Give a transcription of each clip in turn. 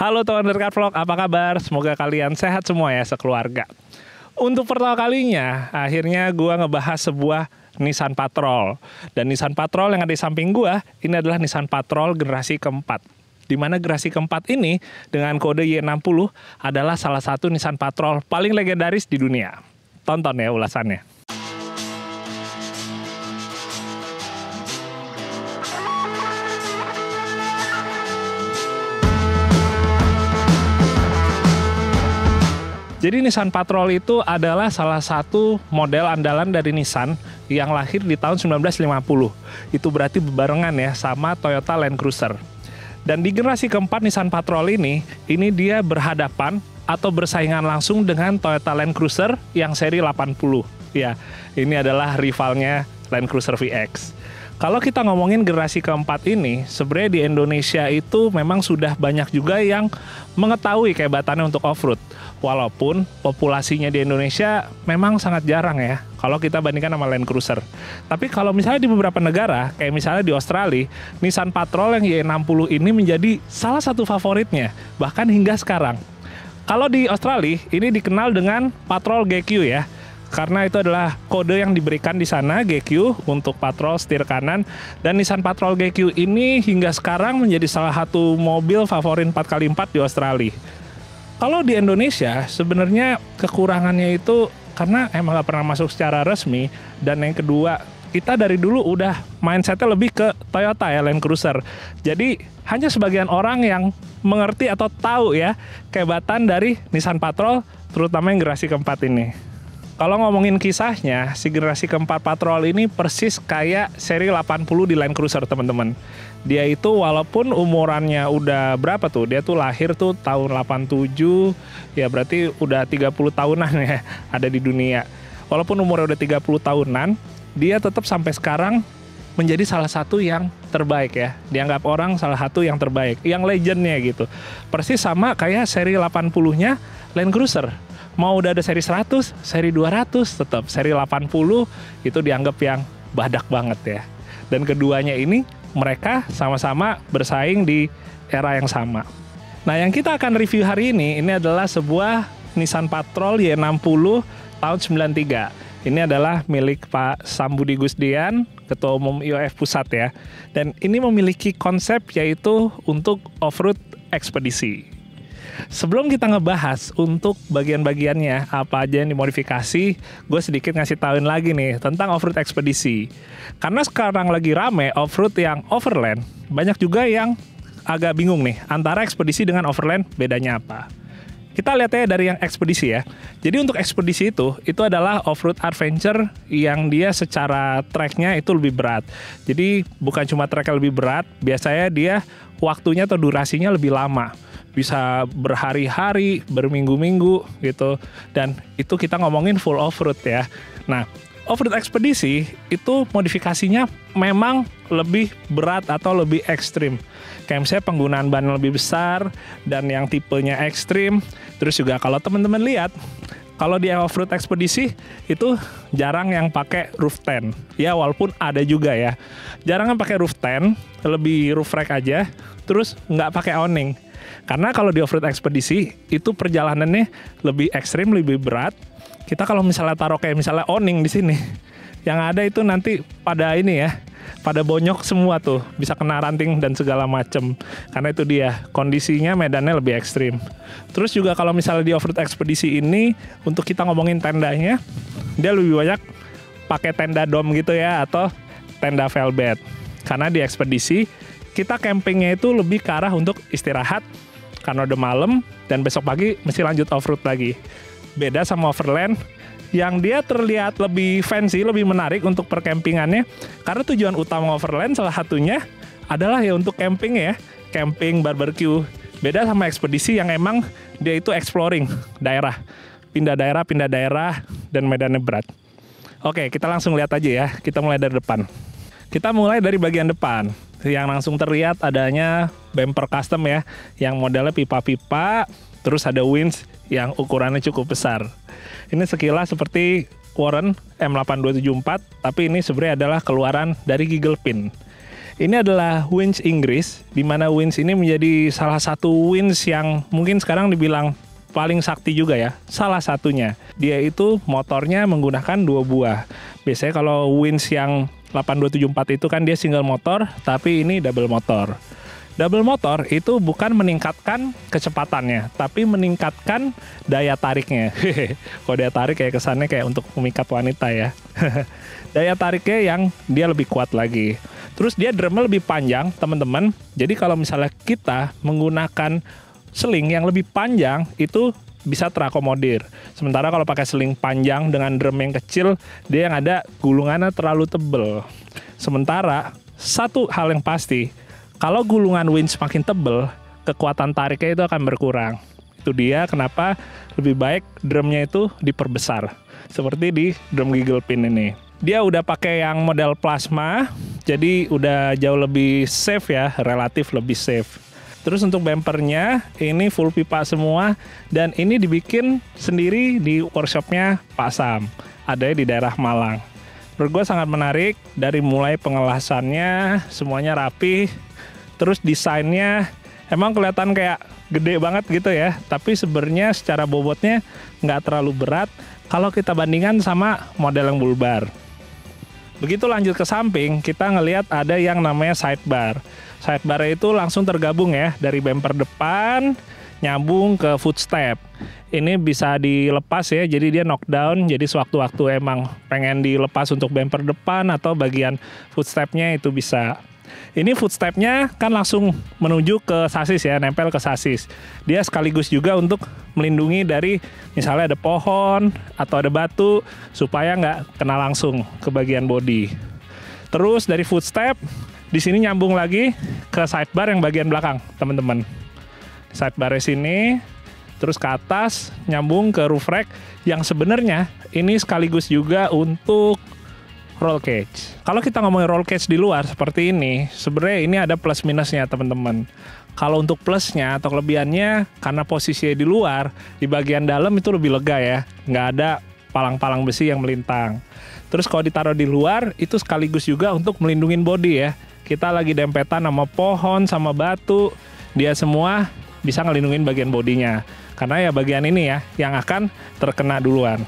Halo teman Derkat Vlog, apa kabar? Semoga kalian sehat semua ya sekeluarga. Untuk pertama kalinya, akhirnya gua ngebahas sebuah Nissan Patrol. Dan Nissan Patrol yang ada di samping gua, ini adalah Nissan Patrol generasi keempat. Di mana generasi keempat ini dengan kode Y60 adalah salah satu Nissan Patrol paling legendaris di dunia. Tonton ya ulasannya. Jadi Nissan Patrol itu adalah salah satu model andalan dari Nissan yang lahir di tahun 1950. Itu berarti berbarengan ya sama Toyota Land Cruiser. Dan di generasi keempat Nissan Patrol ini, ini dia berhadapan atau bersaingan langsung dengan Toyota Land Cruiser yang seri 80. Ya, ini adalah rivalnya Land Cruiser VX. Kalau kita ngomongin generasi keempat ini, sebenarnya di Indonesia itu memang sudah banyak juga yang mengetahui kehebatannya untuk off-road. Walaupun populasinya di Indonesia memang sangat jarang ya, kalau kita bandingkan sama Land Cruiser. Tapi kalau misalnya di beberapa negara, kayak misalnya di Australia, Nissan Patrol yang Y60 ini menjadi salah satu favoritnya, bahkan hingga sekarang. Kalau di Australia, ini dikenal dengan Patrol GQ ya, karena itu adalah kode yang diberikan di sana GQ untuk patrol setir kanan dan Nissan Patrol GQ ini hingga sekarang menjadi salah satu mobil favorit 4x4 di Australia. Kalau di Indonesia sebenarnya kekurangannya itu karena emang gak pernah masuk secara resmi dan yang kedua kita dari dulu udah mindsetnya lebih ke Toyota ya Land Cruiser. Jadi hanya sebagian orang yang mengerti atau tahu ya kehebatan dari Nissan Patrol terutama yang generasi keempat ini. Kalau ngomongin kisahnya, si generasi keempat patrol ini persis kayak seri 80 di Land Cruiser, teman-teman. Dia itu walaupun umurannya udah berapa tuh? Dia tuh lahir tuh tahun 87, ya berarti udah 30 tahunan ya ada di dunia. Walaupun umurnya udah 30 tahunan, dia tetap sampai sekarang menjadi salah satu yang terbaik ya. Dianggap orang salah satu yang terbaik, yang legendnya gitu. Persis sama kayak seri 80-nya Land Cruiser mau udah ada seri 100, seri 200 tetap seri 80 itu dianggap yang badak banget ya. Dan keduanya ini mereka sama-sama bersaing di era yang sama. Nah, yang kita akan review hari ini ini adalah sebuah Nissan Patrol Y60 tahun 93. Ini adalah milik Pak Sambudi Gusdian, Ketua Umum IOF Pusat ya. Dan ini memiliki konsep yaitu untuk off-road ekspedisi. Sebelum kita ngebahas untuk bagian-bagiannya apa aja yang dimodifikasi, gue sedikit ngasih tahuin lagi nih tentang off-road ekspedisi. Karena sekarang lagi rame off-road yang overland, banyak juga yang agak bingung nih antara ekspedisi dengan overland bedanya apa. Kita lihat ya dari yang ekspedisi ya. Jadi untuk ekspedisi itu, itu adalah off-road adventure yang dia secara tracknya itu lebih berat. Jadi bukan cuma tracknya lebih berat, biasanya dia waktunya atau durasinya lebih lama bisa berhari-hari, berminggu-minggu gitu. Dan itu kita ngomongin full off-road ya. Nah, off-road ekspedisi itu modifikasinya memang lebih berat atau lebih ekstrim. Kayak misalnya penggunaan ban lebih besar dan yang tipenya ekstrim. Terus juga kalau teman-teman lihat, kalau di off-road ekspedisi itu jarang yang pakai roof tent. Ya walaupun ada juga ya. Jarang yang pakai roof tent, lebih roof rack aja. Terus nggak pakai awning karena kalau di off-road ekspedisi itu perjalanannya lebih ekstrim, lebih berat. Kita kalau misalnya taruh kayak misalnya owning di sini, yang ada itu nanti pada ini ya, pada bonyok semua tuh, bisa kena ranting dan segala macem. Karena itu dia, kondisinya medannya lebih ekstrim. Terus juga kalau misalnya di off-road ekspedisi ini, untuk kita ngomongin tendanya, dia lebih banyak pakai tenda dom gitu ya, atau tenda velvet. Karena di ekspedisi, kita campingnya itu lebih ke arah untuk istirahat, karena udah malam dan besok pagi mesti lanjut off road lagi. Beda sama overland yang dia terlihat lebih fancy, lebih menarik untuk perkempingannya karena tujuan utama overland salah satunya adalah ya untuk camping ya, camping, barbecue. Beda sama ekspedisi yang emang dia itu exploring daerah, pindah daerah, pindah daerah dan medannya berat. Oke, kita langsung lihat aja ya. Kita mulai dari depan. Kita mulai dari bagian depan yang langsung terlihat adanya bumper custom ya yang modelnya pipa-pipa terus ada winch yang ukurannya cukup besar ini sekilas seperti Warren M8274 tapi ini sebenarnya adalah keluaran dari Giggle Pin Ini adalah winch Inggris, di mana winch ini menjadi salah satu winch yang mungkin sekarang dibilang paling sakti juga ya. Salah satunya, dia itu motornya menggunakan dua buah. Biasanya kalau winch yang 8274 itu kan dia single motor, tapi ini double motor. Double motor itu bukan meningkatkan kecepatannya, tapi meningkatkan daya tariknya. Kalau daya tarik kayak kesannya kayak untuk memikat wanita ya. daya tariknya yang dia lebih kuat lagi. Terus dia drumnya lebih panjang, teman-teman. Jadi kalau misalnya kita menggunakan seling yang lebih panjang itu bisa terakomodir. Sementara kalau pakai seling panjang dengan drum yang kecil, dia yang ada gulungannya terlalu tebel. Sementara satu hal yang pasti, kalau gulungan winch makin tebel, kekuatan tariknya itu akan berkurang. Itu dia kenapa lebih baik drumnya itu diperbesar. Seperti di drum giggle pin ini. Dia udah pakai yang model plasma, jadi udah jauh lebih safe ya, relatif lebih safe. Terus untuk bumpernya ini full pipa semua dan ini dibikin sendiri di workshopnya Pak Sam. Ada di daerah Malang. Menurut gue sangat menarik dari mulai pengelasannya semuanya rapi. Terus desainnya emang kelihatan kayak gede banget gitu ya. Tapi sebenarnya secara bobotnya nggak terlalu berat kalau kita bandingkan sama model yang bulbar. Begitu lanjut ke samping, kita ngelihat ada yang namanya sidebar. Sidebar itu langsung tergabung ya dari bumper depan nyambung ke footstep. Ini bisa dilepas ya, jadi dia knockdown. Jadi sewaktu-waktu emang pengen dilepas untuk bumper depan atau bagian footstepnya itu bisa. Ini footstepnya kan langsung menuju ke sasis ya, nempel ke sasis. Dia sekaligus juga untuk melindungi dari misalnya ada pohon atau ada batu supaya nggak kena langsung ke bagian body. Terus dari footstep di sini nyambung lagi ke sidebar yang bagian belakang, teman-teman. Sidebar sini terus ke atas nyambung ke roof rack yang sebenarnya ini sekaligus juga untuk roll cage. Kalau kita ngomongin roll cage di luar seperti ini, sebenarnya ini ada plus minusnya teman-teman. Kalau untuk plusnya atau kelebihannya, karena posisinya di luar, di bagian dalam itu lebih lega ya, nggak ada palang-palang besi yang melintang. Terus kalau ditaruh di luar, itu sekaligus juga untuk melindungi body ya. Kita lagi dempetan sama pohon, sama batu, dia semua bisa ngelindungin bagian bodinya. Karena ya bagian ini ya, yang akan terkena duluan.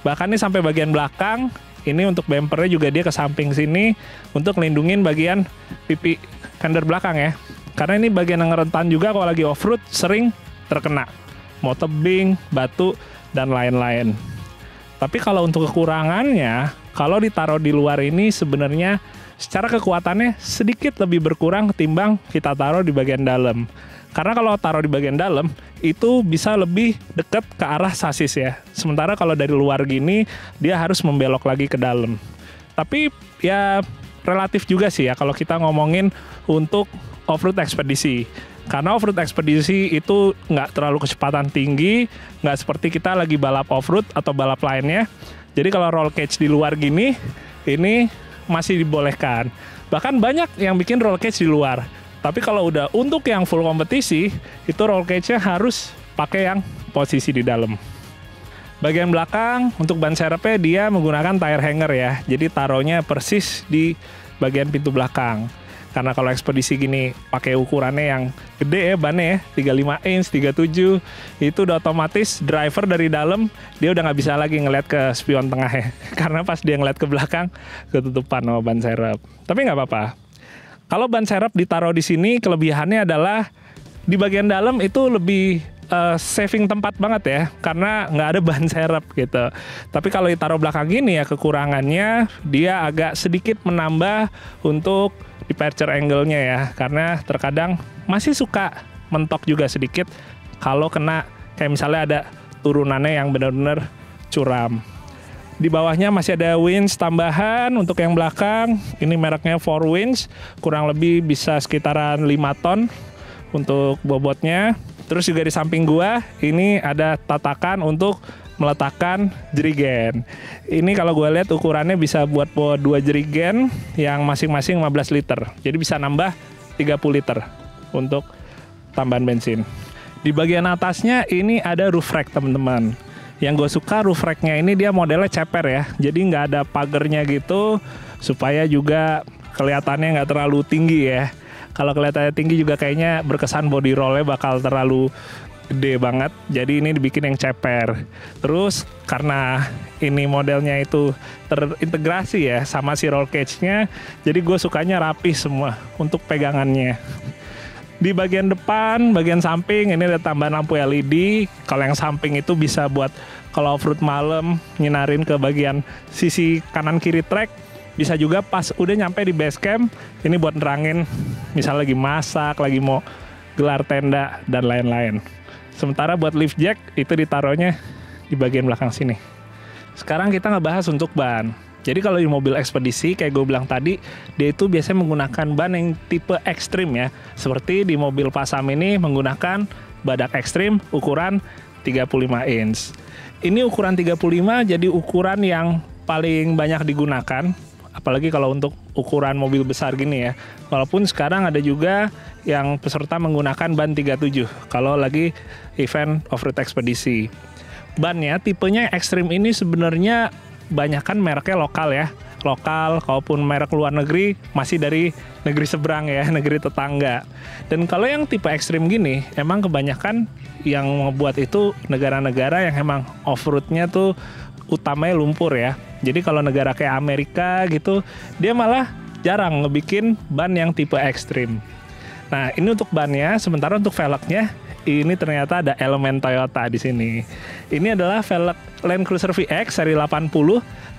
Bahkan ini sampai bagian belakang, ini untuk bumpernya juga dia ke samping sini untuk melindungi bagian pipi fender belakang ya. Karena ini bagian yang rentan juga kalau lagi off-road sering terkena. Mau tebing, batu, dan lain-lain. Tapi kalau untuk kekurangannya, kalau ditaruh di luar ini sebenarnya secara kekuatannya sedikit lebih berkurang ketimbang kita taruh di bagian dalam. Karena kalau taruh di bagian dalam itu bisa lebih dekat ke arah sasis ya. Sementara kalau dari luar gini dia harus membelok lagi ke dalam. Tapi ya relatif juga sih ya kalau kita ngomongin untuk off-road ekspedisi. Karena off-road ekspedisi itu nggak terlalu kecepatan tinggi, nggak seperti kita lagi balap off-road atau balap lainnya. Jadi kalau roll cage di luar gini, ini masih dibolehkan. Bahkan banyak yang bikin roll cage di luar tapi kalau udah untuk yang full kompetisi, itu roll cage-nya harus pakai yang posisi di dalam. Bagian belakang untuk ban serepnya dia menggunakan tire hanger ya. Jadi taruhnya persis di bagian pintu belakang. Karena kalau ekspedisi gini pakai ukurannya yang gede ya bannya ya, 35 inch, 37, itu udah otomatis driver dari dalam dia udah nggak bisa lagi ngeliat ke spion tengah ya. Karena pas dia ngeliat ke belakang ketutupan sama ban serep. Tapi nggak apa-apa, kalau ban serep ditaruh di sini kelebihannya adalah di bagian dalam itu lebih uh, saving tempat banget ya karena nggak ada ban serep gitu. Tapi kalau ditaruh belakang gini ya kekurangannya dia agak sedikit menambah untuk departure angle-nya ya karena terkadang masih suka mentok juga sedikit kalau kena kayak misalnya ada turunannya yang benar-benar curam. Di bawahnya masih ada winch tambahan untuk yang belakang. Ini mereknya Four Winch, kurang lebih bisa sekitaran 5 ton untuk bobotnya. Terus juga di samping gua ini ada tatakan untuk meletakkan jerigen. Ini kalau gue lihat ukurannya bisa buat dua jerigen yang masing-masing 15 liter. Jadi bisa nambah 30 liter untuk tambahan bensin. Di bagian atasnya ini ada roof rack teman-teman. Yang gue suka roof racknya ini dia modelnya ceper ya, jadi nggak ada pagernya gitu supaya juga kelihatannya nggak terlalu tinggi ya. Kalau kelihatannya tinggi juga kayaknya berkesan body rollnya bakal terlalu gede banget. Jadi ini dibikin yang ceper. Terus karena ini modelnya itu terintegrasi ya sama si roll cage-nya, jadi gue sukanya rapi semua untuk pegangannya. Di bagian depan, bagian samping ini ada tambahan lampu LED. Kalau yang samping itu bisa buat kalau off-road malam nyinarin ke bagian sisi kanan kiri track. Bisa juga pas udah nyampe di base camp ini buat nerangin misal lagi masak lagi mau gelar tenda dan lain-lain. Sementara buat lift jack itu ditaruhnya di bagian belakang sini. Sekarang kita ngebahas untuk ban jadi kalau di mobil ekspedisi kayak gue bilang tadi dia itu biasanya menggunakan ban yang tipe ekstrim ya seperti di mobil Pasam ini menggunakan badak ekstrim ukuran 35 inch ini ukuran 35 jadi ukuran yang paling banyak digunakan apalagi kalau untuk ukuran mobil besar gini ya. Walaupun sekarang ada juga yang peserta menggunakan ban 37 kalau lagi event off-road ekspedisi. Bannya tipenya ekstrim ini sebenarnya banyak kan mereknya lokal ya. Lokal kalaupun merek luar negeri masih dari negeri seberang ya, negeri tetangga. Dan kalau yang tipe ekstrim gini, emang kebanyakan yang membuat itu negara-negara yang emang off-roadnya tuh utamanya lumpur ya. Jadi kalau negara kayak Amerika gitu, dia malah jarang ngebikin ban yang tipe ekstrim. Nah, ini untuk bannya, sementara untuk velgnya ini ternyata ada elemen Toyota di sini. Ini adalah velg Land Cruiser VX seri 80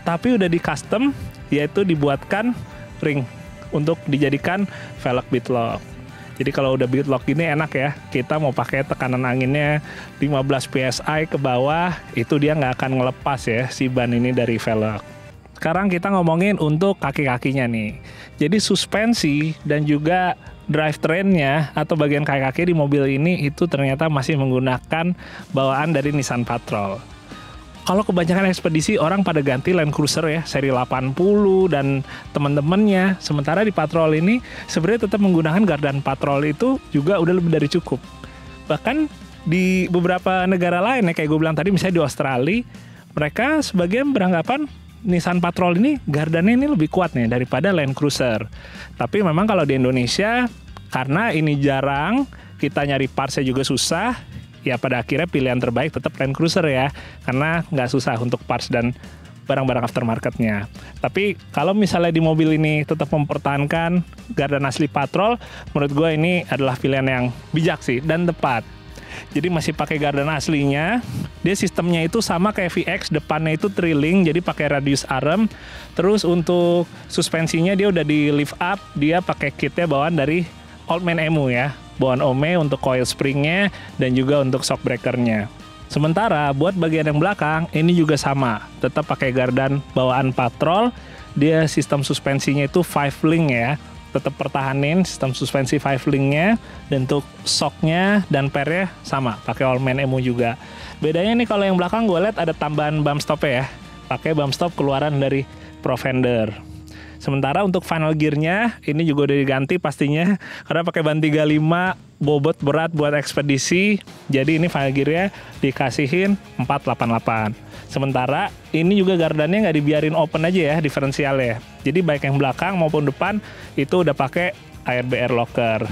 tapi udah di custom yaitu dibuatkan ring untuk dijadikan velg bitlock. Jadi kalau udah beat lock gini enak ya. Kita mau pakai tekanan anginnya 15 psi ke bawah, itu dia nggak akan ngelepas ya si ban ini dari velg. Sekarang kita ngomongin untuk kaki-kakinya nih. Jadi suspensi dan juga drive trainnya atau bagian kaki-kaki di mobil ini itu ternyata masih menggunakan bawaan dari Nissan Patrol. Kalau kebanyakan ekspedisi orang pada ganti Land Cruiser ya seri 80 dan teman-temannya. Sementara di patrol ini sebenarnya tetap menggunakan gardan patrol itu juga udah lebih dari cukup. Bahkan di beberapa negara lain ya kayak gue bilang tadi misalnya di Australia mereka sebagian beranggapan Nissan Patrol ini gardannya ini lebih kuat nih daripada Land Cruiser tapi memang kalau di Indonesia karena ini jarang kita nyari partsnya juga susah ya pada akhirnya pilihan terbaik tetap Land Cruiser ya karena nggak susah untuk parts dan barang-barang aftermarketnya. Tapi kalau misalnya di mobil ini tetap mempertahankan gardan asli patrol, menurut gue ini adalah pilihan yang bijak sih dan tepat. Jadi masih pakai gardan aslinya. Dia sistemnya itu sama kayak VX, depannya itu trilling, jadi pakai radius arm. Terus untuk suspensinya dia udah di lift up, dia pakai kitnya bawaan dari Old Man Emu ya bawaan OME untuk coil springnya dan juga untuk shock breakernya. Sementara buat bagian yang belakang ini juga sama, tetap pakai gardan bawaan patrol. Dia sistem suspensinya itu five link ya, tetap pertahanin sistem suspensi five linknya dan untuk shocknya dan pernya sama pakai Allman Emu juga bedanya nih kalau yang belakang gue lihat ada tambahan bump stop ya pakai bump stop keluaran dari Provender Sementara untuk final gearnya ini juga udah diganti pastinya karena pakai ban 35 bobot berat buat ekspedisi. Jadi ini final gearnya dikasihin 488. Sementara ini juga gardannya nggak dibiarin open aja ya diferensialnya. Jadi baik yang belakang maupun depan itu udah pakai ARBR locker.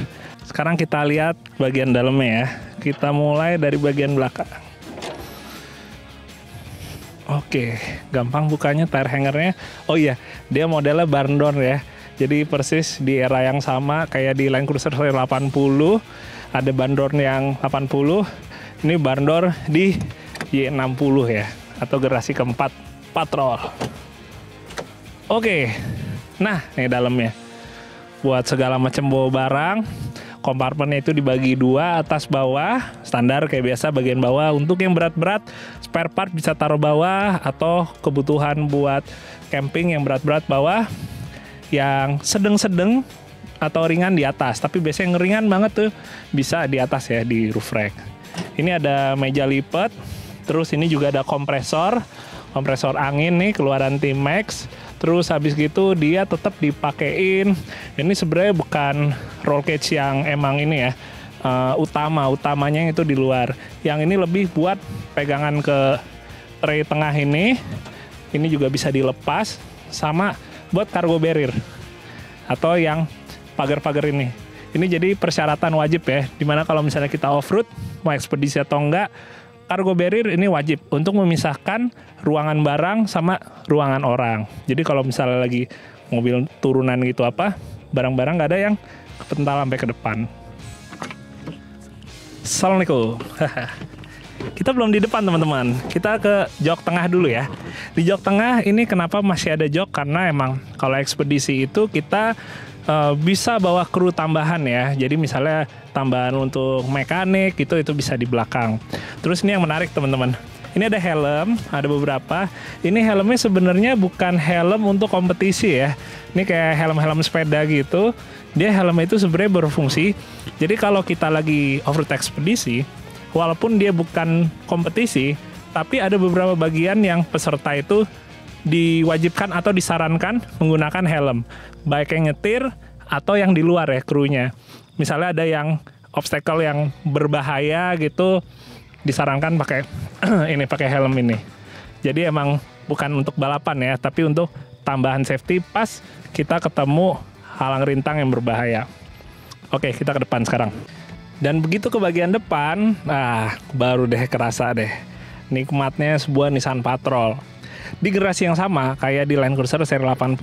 Sekarang kita lihat bagian dalamnya ya. Kita mulai dari bagian belakang. Oke, gampang bukanya tire hangernya. Oh iya, dia modelnya barn door ya. Jadi persis di era yang sama kayak di Land Cruiser 80 ada barn door yang 80. Ini barn door di Y60 ya atau generasi keempat patrol. Oke. Nah, ini dalamnya. Buat segala macam bawa barang, kompartmennya itu dibagi dua atas bawah standar kayak biasa bagian bawah untuk yang berat-berat spare part bisa taruh bawah atau kebutuhan buat camping yang berat-berat bawah yang sedang-sedang atau ringan di atas tapi biasanya yang ringan banget tuh bisa di atas ya di roof rack ini ada meja lipat terus ini juga ada kompresor kompresor angin nih keluaran T-Max. Terus habis gitu dia tetap dipakein. Ini sebenarnya bukan roll cage yang emang ini ya uh, utama utamanya itu di luar. Yang ini lebih buat pegangan ke tray tengah ini. Ini juga bisa dilepas sama buat cargo barrier atau yang pagar-pagar ini. Ini jadi persyaratan wajib ya, di mana kalau misalnya kita off-road, mau ekspedisi atau enggak, cargo barrier ini wajib untuk memisahkan ruangan barang sama ruangan orang. Jadi kalau misalnya lagi mobil turunan gitu apa, barang-barang nggak ada yang kepental sampai ke depan. Assalamualaikum. kita belum di depan teman-teman. Kita ke jok tengah dulu ya. Di jok tengah ini kenapa masih ada jok? Karena emang kalau ekspedisi itu kita uh, bisa bawa kru tambahan ya. Jadi misalnya tambahan untuk mekanik itu itu bisa di belakang. Terus ini yang menarik teman-teman. Ini ada helm, ada beberapa. Ini helmnya sebenarnya bukan helm untuk kompetisi ya. Ini kayak helm-helm sepeda gitu. Dia helm itu sebenarnya berfungsi. Jadi kalau kita lagi off-road ekspedisi, walaupun dia bukan kompetisi, tapi ada beberapa bagian yang peserta itu diwajibkan atau disarankan menggunakan helm. Baik yang nyetir atau yang di luar ya krunya. Misalnya ada yang obstacle yang berbahaya gitu disarankan pakai ini pakai helm ini. Jadi emang bukan untuk balapan ya, tapi untuk tambahan safety pas kita ketemu halang rintang yang berbahaya. Oke, kita ke depan sekarang. Dan begitu ke bagian depan, nah baru deh kerasa deh nikmatnya sebuah Nissan Patrol. Di generasi yang sama kayak di Land Cruiser seri 80,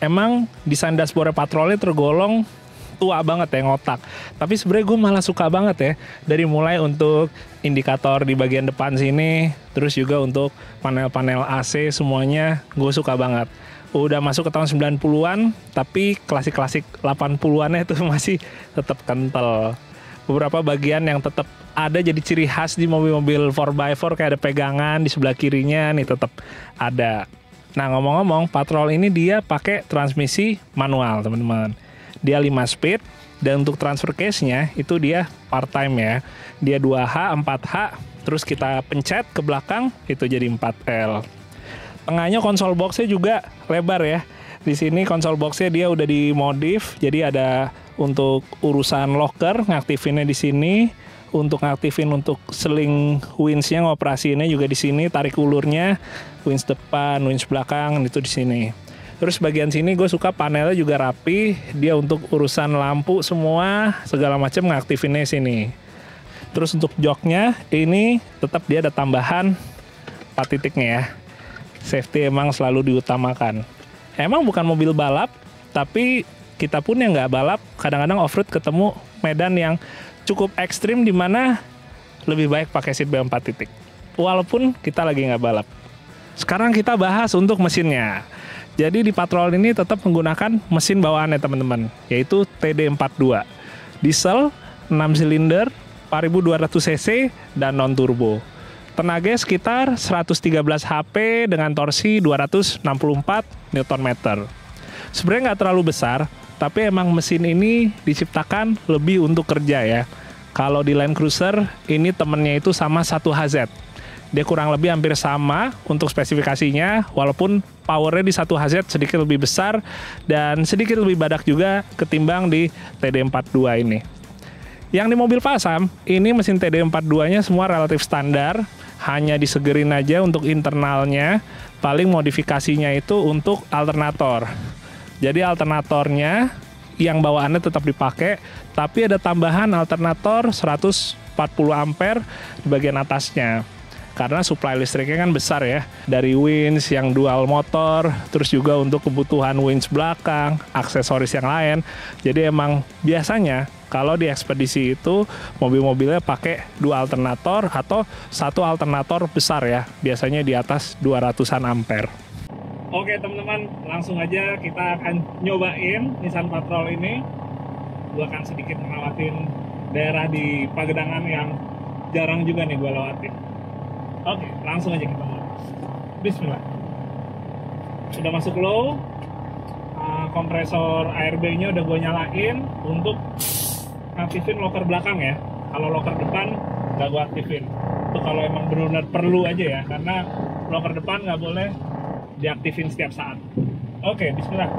emang desain dashboard patrolnya tergolong tua banget ya ngotak. Tapi sebenarnya gue malah suka banget ya dari mulai untuk indikator di bagian depan sini, terus juga untuk panel-panel AC semuanya gue suka banget. Udah masuk ke tahun 90-an, tapi klasik-klasik 80-an itu masih tetap kental. Beberapa bagian yang tetap ada jadi ciri khas di mobil-mobil 4x4 kayak ada pegangan di sebelah kirinya nih tetap ada. Nah ngomong-ngomong, patrol ini dia pakai transmisi manual teman-teman dia 5 speed dan untuk transfer case-nya itu dia part time ya. Dia 2H, 4H, terus kita pencet ke belakang itu jadi 4L. Tengahnya konsol box-nya juga lebar ya. Di sini konsol box-nya dia udah dimodif, jadi ada untuk urusan locker ngaktifinnya di sini, untuk ngaktifin untuk seling winch-nya ngoperasiinnya juga di sini, tarik ulurnya, winch depan, winch belakang itu di sini. Terus bagian sini gue suka panelnya juga rapi. Dia untuk urusan lampu semua segala macam ngaktifinnya sini. Terus untuk joknya ini tetap dia ada tambahan 4 titiknya ya. Safety emang selalu diutamakan. Emang bukan mobil balap, tapi kita pun yang nggak balap kadang-kadang off-road ketemu medan yang cukup ekstrim di mana lebih baik pakai seat belt 4 titik. Walaupun kita lagi nggak balap. Sekarang kita bahas untuk mesinnya. Jadi di patrol ini tetap menggunakan mesin bawaannya teman-teman, yaitu TD42. Diesel 6 silinder 4200 cc dan non turbo. Tenaga sekitar 113 HP dengan torsi 264 Nm. Sebenarnya nggak terlalu besar, tapi emang mesin ini diciptakan lebih untuk kerja ya. Kalau di Land Cruiser, ini temennya itu sama satu HZ dia kurang lebih hampir sama untuk spesifikasinya walaupun powernya di satu HZ sedikit lebih besar dan sedikit lebih badak juga ketimbang di TD42 ini. Yang di mobil Pasam, ini mesin TD42-nya semua relatif standar, hanya disegerin aja untuk internalnya, paling modifikasinya itu untuk alternator. Jadi alternatornya yang bawaannya tetap dipakai, tapi ada tambahan alternator 140 ampere di bagian atasnya karena supply listriknya kan besar ya. Dari winch yang dual motor terus juga untuk kebutuhan winch belakang aksesoris yang lain. Jadi emang biasanya kalau di ekspedisi itu mobil-mobilnya pakai dua alternator atau satu alternator besar ya. Biasanya di atas 200-an ampere. Oke teman-teman langsung aja kita akan nyobain Nissan Patrol ini. Gue akan sedikit melewatin daerah di Pagedangan yang jarang juga nih gue lewatin Oke, langsung aja kita mulai. Bismillah. Sudah masuk low, uh, kompresor ARB-nya udah gue nyalain untuk aktifin locker belakang ya. Kalau locker depan nggak gue aktifin. Itu kalau emang benar-benar perlu aja ya, karena locker depan nggak boleh diaktifin setiap saat. Oke, Bismillah.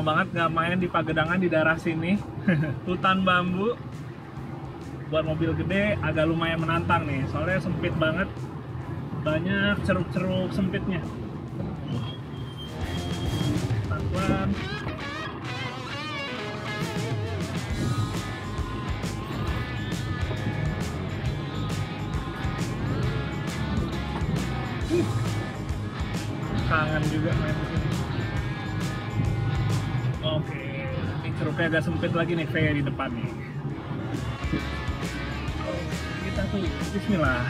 Lama banget nggak main di Pagedangan di daerah sini. Hutan bambu. Buat mobil gede agak lumayan menantang nih, soalnya sempit banget. Banyak ceruk-ceruk sempitnya. Pelan-pelan. kangen juga main ceruknya agak sempit lagi nih, V di depan nih. Kita tuh, Bismillah.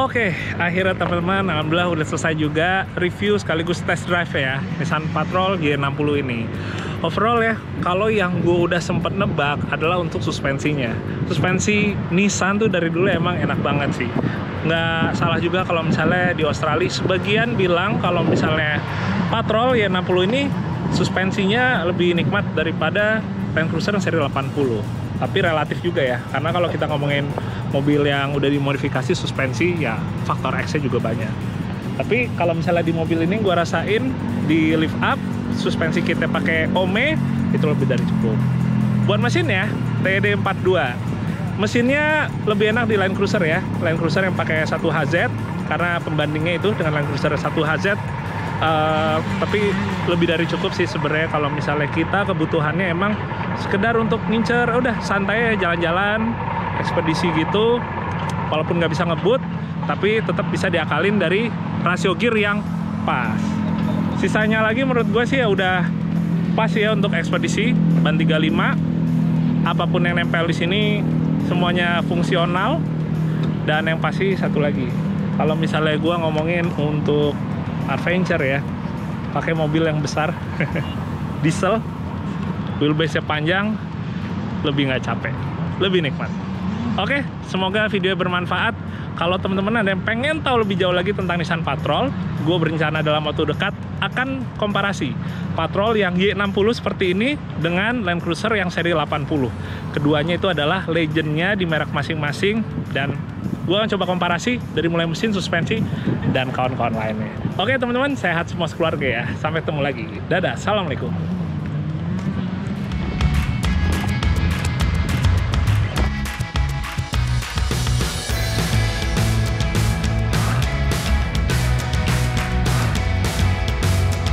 Oke, akhirnya teman-teman, alhamdulillah udah selesai juga review sekaligus test drive ya Nissan Patrol G60 ini. Overall ya, kalau yang gue udah sempet nebak adalah untuk suspensinya. Suspensi Nissan tuh dari dulu emang enak banget sih. Nggak salah juga kalau misalnya di Australia sebagian bilang kalau misalnya Patrol Y60 ini suspensinya lebih nikmat daripada Land Cruiser seri 80 tapi relatif juga ya karena kalau kita ngomongin mobil yang udah dimodifikasi suspensi ya faktor X nya juga banyak. Tapi kalau misalnya di mobil ini gue rasain di lift up suspensi kita pakai OME itu lebih dari cukup. Buat mesin ya TD42 mesinnya lebih enak di Land Cruiser ya. Land Cruiser yang pakai 1 HZ karena pembandingnya itu dengan Land Cruiser 1 HZ Uh, tapi lebih dari cukup sih sebenarnya kalau misalnya kita kebutuhannya emang sekedar untuk ngincer udah santai jalan-jalan ekspedisi gitu walaupun nggak bisa ngebut tapi tetap bisa diakalin dari rasio gear yang pas. Sisanya lagi menurut gue sih ya udah pas ya untuk ekspedisi ban 35 apa pun yang nempel di sini semuanya fungsional. Dan yang pasti satu lagi kalau misalnya gue ngomongin untuk adventure ya pakai mobil yang besar diesel wheelbase-nya panjang lebih nggak capek lebih nikmat oke semoga video bermanfaat kalau teman-teman ada yang pengen tahu lebih jauh lagi tentang Nissan Patrol gue berencana dalam waktu dekat akan komparasi Patrol yang Y60 seperti ini dengan Land Cruiser yang seri 80 keduanya itu adalah legendnya di merek masing-masing dan gue akan coba komparasi dari mulai mesin, suspensi, dan kawan-kawan lainnya. Oke teman-teman, sehat semua sekeluarga ya. Sampai ketemu lagi. Dadah, Assalamualaikum.